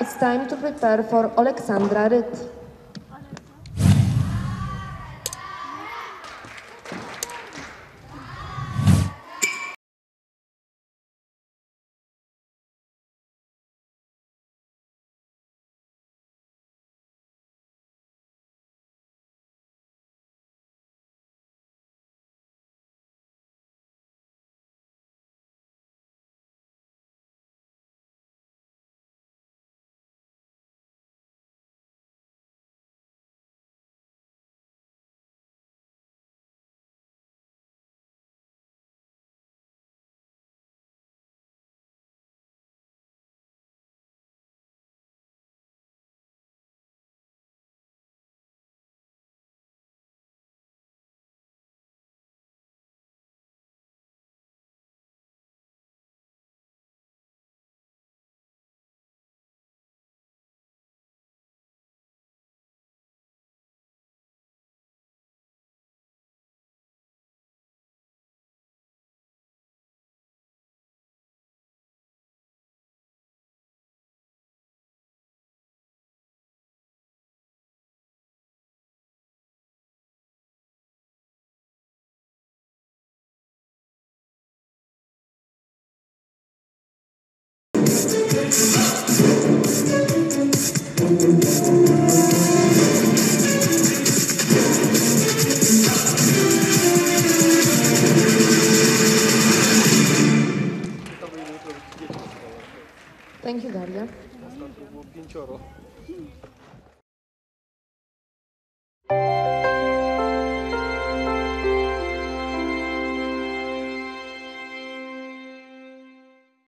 It's time to prepare for Alexandra Ryt. Thank you, Daria.